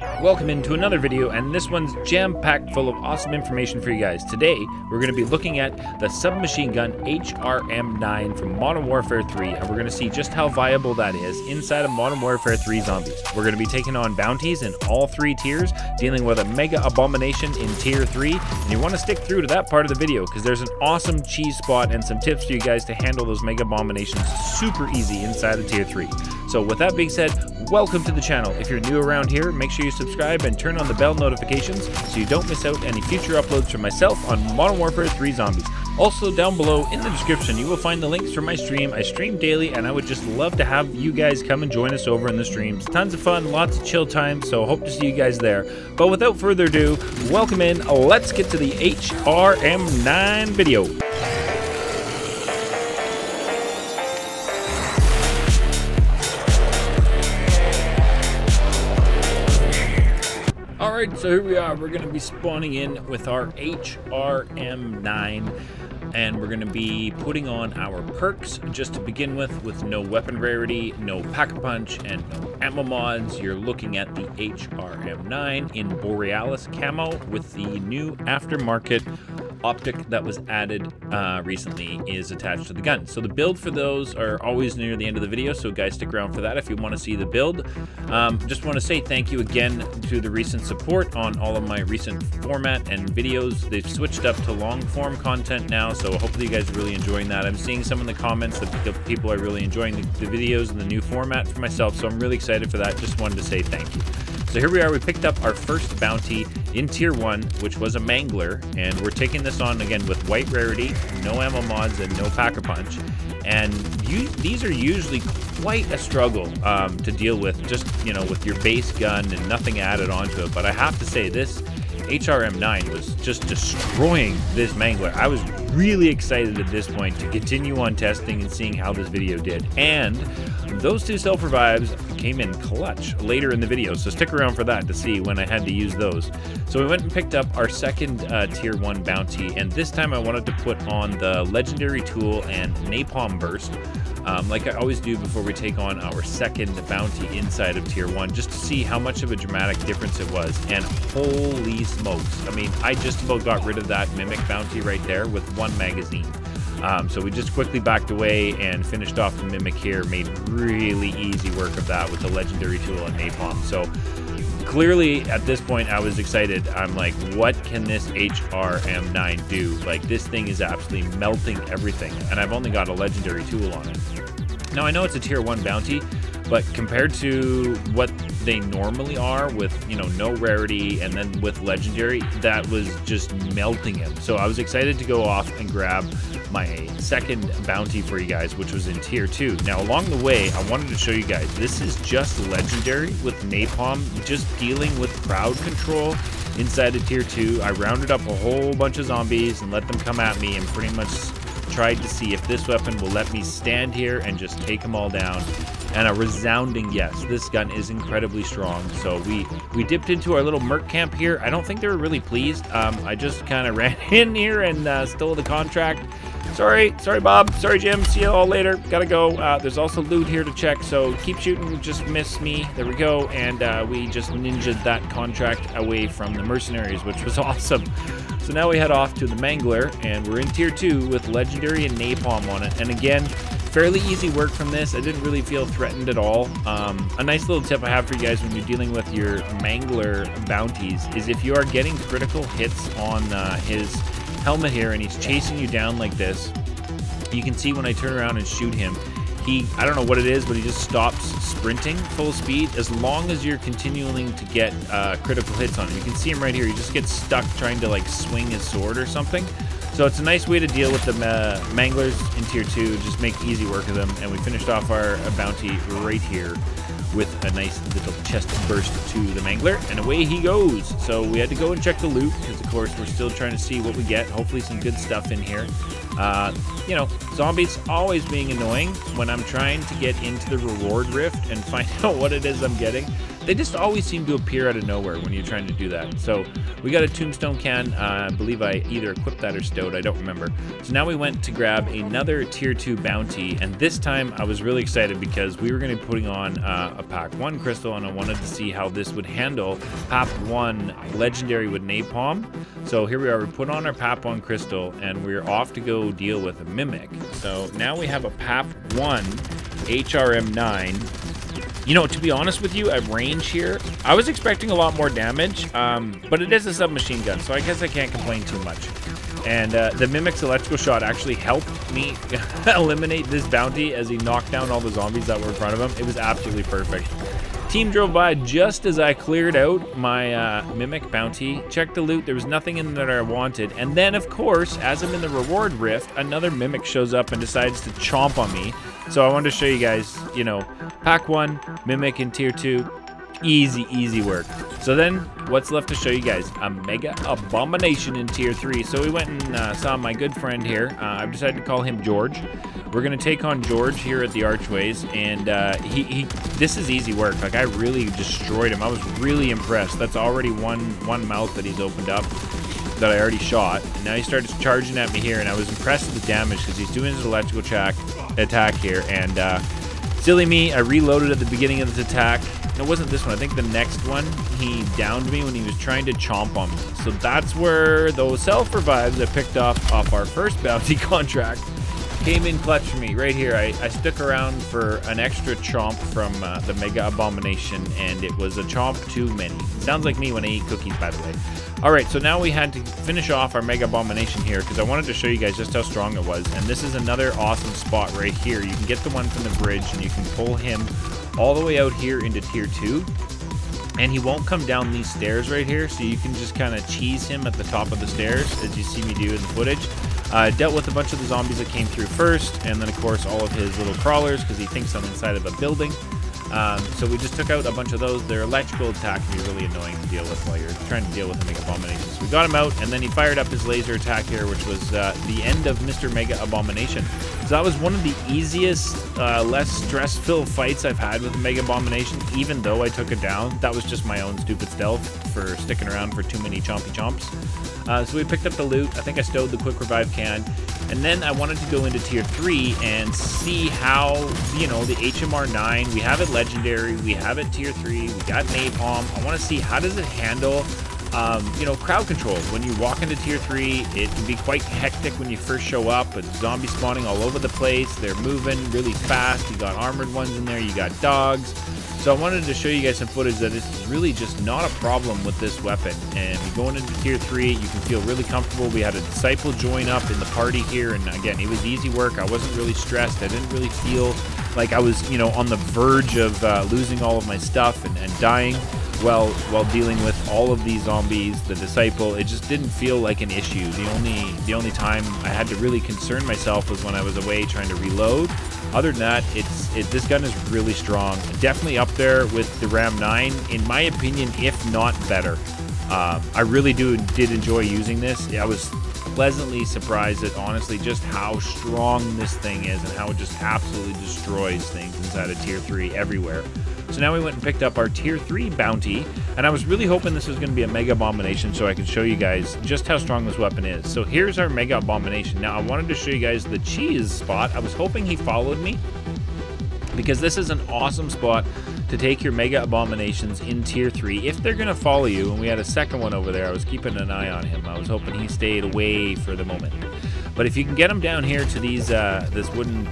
Welcome into another video, and this one's jam-packed full of awesome information for you guys. Today, we're going to be looking at the submachine gun HRM9 from Modern Warfare 3, and we're going to see just how viable that is inside of Modern Warfare 3 zombies. We're going to be taking on bounties in all three tiers, dealing with a mega abomination in tier 3, and you want to stick through to that part of the video, because there's an awesome cheese spot and some tips for you guys to handle those mega abominations super easy inside of tier 3. So with that being said, welcome to the channel. If you're new around here, make sure you subscribe and turn on the bell notifications so you don't miss out any future uploads from myself on Modern Warfare 3 Zombies. Also down below in the description, you will find the links for my stream. I stream daily and I would just love to have you guys come and join us over in the streams. Tons of fun, lots of chill time, so hope to see you guys there. But without further ado, welcome in. Let's get to the HRM9 video. All right, so here we are. We're going to be spawning in with our HRM9 and we're going to be putting on our perks just to begin with with no weapon rarity, no pack-a-punch, and no ammo mods. You're looking at the HRM9 in Borealis camo with the new aftermarket optic that was added uh, recently is attached to the gun. So the build for those are always near the end of the video, so guys stick around for that if you want to see the build. Um, just want to say thank you again to the recent support on all of my recent format and videos. They've switched up to long form content now, so hopefully you guys are really enjoying that. I'm seeing some in the comments that people are really enjoying the, the videos and the new format for myself, so I'm really excited for that. Just wanted to say thank you. So here we are, we picked up our first bounty in tier one, which was a mangler, and we're taking this on again with white rarity, no ammo mods, and no pack-a-punch. And you, these are usually quite a struggle um, to deal with, just you know, with your base gun and nothing added onto it. But I have to say, this HRM9 was just destroying this mangler. I was really excited at this point to continue on testing and seeing how this video did. And those two self-revives came in clutch later in the video, so stick around for that to see when I had to use those. So we went and picked up our second uh, tier 1 bounty, and this time I wanted to put on the legendary tool and napalm burst um, like I always do before we take on our second bounty inside of tier 1, just to see how much of a dramatic difference it was. And holy smokes, I mean, I just about got rid of that Mimic bounty right there with one magazine. Um, so we just quickly backed away and finished off the Mimic here, made really easy work of that with the Legendary Tool and Napalm. So clearly at this point I was excited. I'm like, what can this HRM9 do? Like this thing is absolutely melting everything. And I've only got a legendary tool on it. Now I know it's a tier one bounty, but compared to what they normally are with, you know, no rarity and then with legendary, that was just melting him. So I was excited to go off and grab my second bounty for you guys, which was in tier two. Now, along the way, I wanted to show you guys, this is just legendary with napalm, just dealing with crowd control inside of tier two. I rounded up a whole bunch of zombies and let them come at me and pretty much tried to see if this weapon will let me stand here and just take them all down and a resounding yes. This gun is incredibly strong. So we we dipped into our little merc camp here. I don't think they were really pleased. Um, I just kind of ran in here and uh, stole the contract. Sorry, sorry, Bob. Sorry, Jim. See you all later. Gotta go. Uh, there's also loot here to check, so keep shooting. Just miss me. There we go. And uh, we just ninjaed that contract away from the mercenaries, which was awesome. So now we head off to the Mangler, and we're in Tier 2 with Legendary and Napalm on it. And again, fairly easy work from this. I didn't really feel threatened at all. Um, a nice little tip I have for you guys when you're dealing with your Mangler bounties is if you are getting critical hits on uh, his helmet here and he's chasing you down like this, you can see when I turn around and shoot him, he, I don't know what it is, but he just stops sprinting full speed as long as you're continuing to get uh, critical hits on him. You can see him right here. He just gets stuck trying to like swing his sword or something. So it's a nice way to deal with the uh, manglers in tier two, just make easy work of them. And we finished off our bounty right here with a nice little chest burst to the mangler, and away he goes. So we had to go and check the loot, because of course we're still trying to see what we get. Hopefully some good stuff in here. Uh, you know, zombies always being annoying when I'm trying to get into the reward rift and find out what it is I'm getting they just always seem to appear out of nowhere when you're trying to do that. So we got a tombstone can. Uh, I believe I either equipped that or stowed. I don't remember. So now we went to grab another tier two bounty, and this time I was really excited because we were going to be putting on uh, a pack one crystal, and I wanted to see how this would handle PAP one legendary with napalm. So here we are. We put on our PAP one crystal, and we're off to go deal with a mimic. So now we have a PAP one HRM9 you know, to be honest with you, at range here, I was expecting a lot more damage, um, but it is a submachine gun, so I guess I can't complain too much. And uh, the Mimic's electrical shot actually helped me eliminate this bounty as he knocked down all the zombies that were in front of him. It was absolutely perfect. Team drove by just as I cleared out my uh, Mimic bounty. Checked the loot. There was nothing in there that I wanted. And then, of course, as I'm in the reward rift, another Mimic shows up and decides to chomp on me. So I wanted to show you guys, you know, pack one, Mimic in tier two. Easy, easy work. So then, what's left to show you guys? A Mega Abomination in tier three. So we went and uh, saw my good friend here. Uh, I've decided to call him George. We're gonna take on George here at the Archways, and uh, he, he, this is easy work. Like I really destroyed him. I was really impressed. That's already one one mouth that he's opened up that I already shot. And now he started charging at me here, and I was impressed with the damage because he's doing his electrical attack attack here. And uh, silly me, I reloaded at the beginning of this attack. It wasn't this one. I think the next one, he downed me when he was trying to chomp on me. So that's where those self revives I picked up off our first bounty contract came in clutch for me right here. I, I stuck around for an extra chomp from uh, the Mega Abomination, and it was a chomp too many. Sounds like me when I eat cookies, by the way. All right, so now we had to finish off our Mega Abomination here because I wanted to show you guys just how strong it was. And this is another awesome spot right here. You can get the one from the bridge, and you can pull him all the way out here into Tier 2 and he won't come down these stairs right here so you can just kind of cheese him at the top of the stairs as you see me do in the footage uh, dealt with a bunch of the zombies that came through first, and then of course all of his little crawlers because he thinks I'm inside of a building. Um, so we just took out a bunch of those. Their electrical attack can be really annoying to deal with while you're trying to deal with the Mega abominations. We got him out, and then he fired up his laser attack here, which was uh, the end of Mr. Mega Abomination. So that was one of the easiest, uh, less stress-filled fights I've had with Mega Abomination, even though I took it down. That was just my own stupid stealth for sticking around for too many chompy chomps. Uh, so we picked up the loot. I think I stowed the quick revive can. And then I wanted to go into tier 3 and see how, you know, the HMR 9, we have it legendary, we have it tier 3, we got napalm. I want to see how does it handle, um, you know, crowd control. When you walk into tier 3, it can be quite hectic when you first show up, but zombies spawning all over the place. They're moving really fast. You got armored ones in there, you got dogs. So I wanted to show you guys some footage that it's really just not a problem with this weapon. And going into tier 3, you can feel really comfortable. We had a disciple join up in the party here, and again, it was easy work. I wasn't really stressed. I didn't really feel like I was, you know, on the verge of uh, losing all of my stuff and, and dying while while dealing with all of these zombies, the disciple, it just didn't feel like an issue. The only the only time I had to really concern myself was when I was away trying to reload other than that, it's it, this gun is really strong. Definitely up there with the Ram 9, in my opinion, if not better. Uh, I really do did enjoy using this. I was pleasantly surprised at honestly just how strong this thing is and how it just absolutely destroys things inside of tier 3 everywhere. So now we went and picked up our tier 3 bounty, and I was really hoping this was going to be a Mega Abomination so I could show you guys just how strong this weapon is. So here's our Mega Abomination. Now I wanted to show you guys the cheese spot. I was hoping he followed me because this is an awesome spot to take your Mega Abominations in Tier 3 if they're going to follow you. And we had a second one over there. I was keeping an eye on him. I was hoping he stayed away for the moment. But if you can get him down here to these uh, this wooden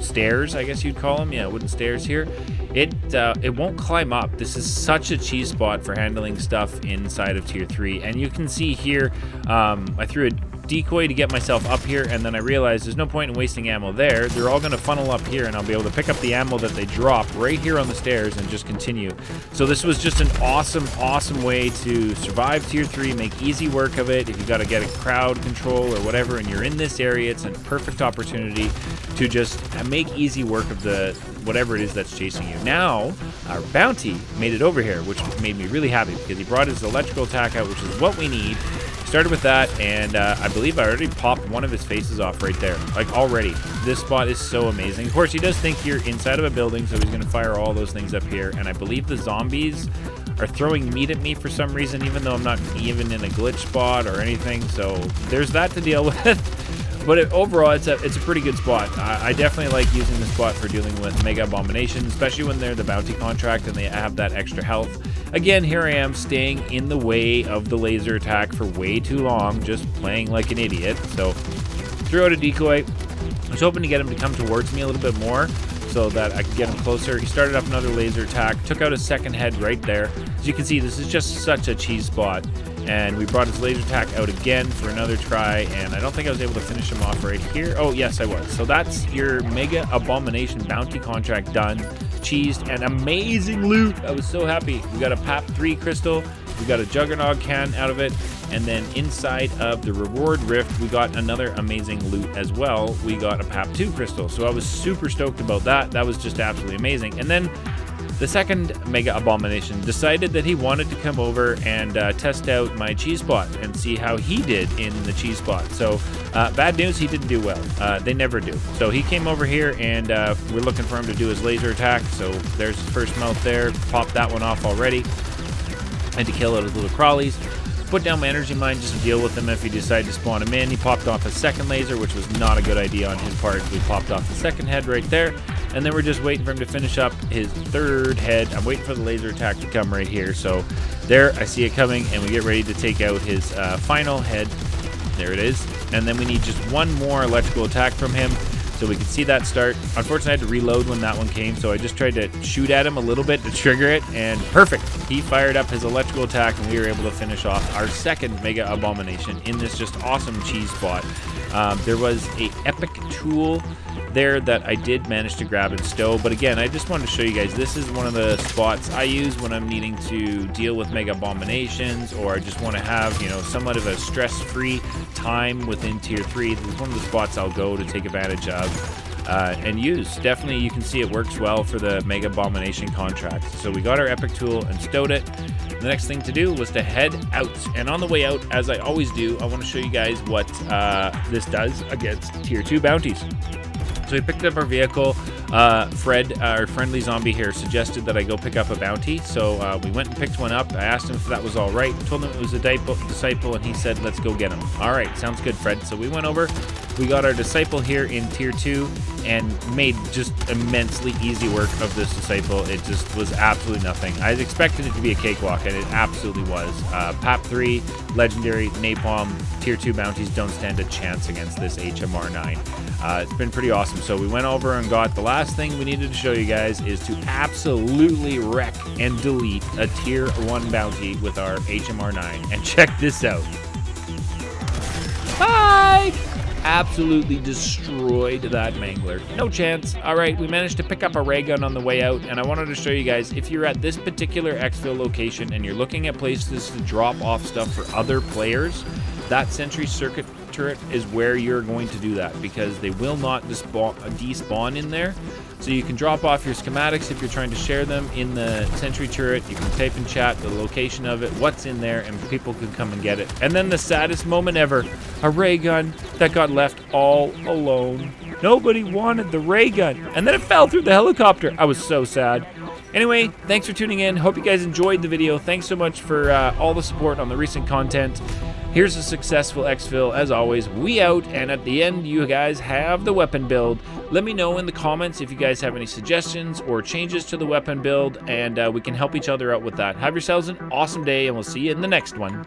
stairs, I guess you'd call them. Yeah, wooden stairs here. It uh, it won't climb up. This is such a cheese spot for handling stuff inside of tier three. And you can see here, um, I threw a decoy to get myself up here, and then I realized there's no point in wasting ammo there. They're all going to funnel up here, and I'll be able to pick up the ammo that they drop right here on the stairs and just continue. So this was just an awesome, awesome way to survive Tier 3, make easy work of it. If you got to get a crowd control or whatever, and you're in this area, it's a perfect opportunity to just make easy work of the whatever it is that's chasing you. Now, our bounty made it over here, which made me really happy because he brought his electrical attack out, which is what we need Started with that, and uh, I believe I already popped one of his faces off right there. Like, already. This spot is so amazing. Of course, he does think you're inside of a building, so he's going to fire all those things up here. And I believe the zombies are throwing meat at me for some reason, even though I'm not even in a glitch spot or anything. So there's that to deal with. But it, overall, it's a it's a pretty good spot. I, I, definitely like using the spot for dealing with Mega Abomination, especially when they're the bounty contract and they have that extra health. Again, here I am staying in the way of the laser attack for way too long, just playing like an idiot. So threw out a decoy. I was hoping to get him to come towards me a little bit more so that I could get him closer. He started up another laser attack, took out a second head right there. As you can see, this is just such a cheese spot. And we brought his laser attack out again for another try, and I don't think I was able to finish him off right here. Oh, yes, I was. So that's your Mega Abomination bounty contract done, cheesed, and amazing loot. I was so happy. We got a PAP 3 crystal, we got a Juggernog can out of it, and then inside of the reward rift, we got another amazing loot as well. We got a PAP 2 crystal. So I was super stoked about that. That was just absolutely amazing. And then the second Mega Abomination decided that he wanted to come over and uh, test out my cheese spot and see how he did in the cheese spot. So, uh, bad news, he didn't do well. Uh, they never do. So, he came over here and uh, we're looking for him to do his laser attack. So, there's his first mouth there. Popped that one off already. Had to kill those little crawlies put down my energy mine just to deal with him if he decided to spawn him in. He popped off a second laser, which was not a good idea on his part. We popped off the second head right there. And then we're just waiting for him to finish up his third head. I'm waiting for the laser attack to come right here. So there, I see it coming, and we get ready to take out his uh, final head. There it is. And then we need just one more electrical attack from him so we can see that start. Unfortunately, I had to reload when that one came, so I just tried to shoot at him a little bit to trigger it, and perfect. He fired up his electrical attack, and we were able to finish off our second Mega Abomination in this just awesome cheese spot. Um, there was a epic tool there that I did manage to grab and stow. But again, I just wanted to show you guys, this is one of the spots I use when I'm needing to deal with Mega Abominations or I just want to have, you know, somewhat of a stress-free time within Tier 3. This is one of the spots I'll go to take advantage of. Uh, and use. Definitely, you can see it works well for the Mega Abomination contract. So we got our Epic tool and stowed it. The next thing to do was to head out. And on the way out, as I always do, I want to show you guys what uh, this does against Tier 2 bounties. So we picked up our vehicle. Uh, Fred, our friendly zombie here, suggested that I go pick up a bounty. So uh, we went and picked one up. I asked him if that was all right. Told him it was a disciple, and he said, let's go get him. All right, sounds good, Fred. So we went over. We got our disciple here in tier two and made just immensely easy work of this disciple. It just was absolutely nothing. I expected it to be a cakewalk, and it absolutely was. Uh, PAP 3, Legendary, Napalm, tier 2 bounties don't stand a chance against this HMR 9. Uh, it's been pretty awesome. So we went over and got the last thing we needed to show you guys is to absolutely wreck and delete a tier 1 bounty with our HMR 9. And check this out. Bye! Absolutely destroyed that mangler. No chance. All right, we managed to pick up a ray gun on the way out, and I wanted to show you guys, if you're at this particular exfil location and you're looking at places to drop off stuff for other players, that Sentry Circuit turret is where you're going to do that because they will not despawn in there. So you can drop off your schematics if you're trying to share them in the Sentry turret. You can type in chat the location of it, what's in there, and people can come and get it. And then the saddest moment ever, a ray gun that got left all alone. Nobody wanted the ray gun. And then it fell through the helicopter. I was so sad. Anyway, thanks for tuning in. Hope you guys enjoyed the video. Thanks so much for uh, all the support on the recent content. Here's a successful exfil. As always, we out, and at the end, you guys have the weapon build. Let me know in the comments if you guys have any suggestions or changes to the weapon build, and uh, we can help each other out with that. Have yourselves an awesome day, and we'll see you in the next one.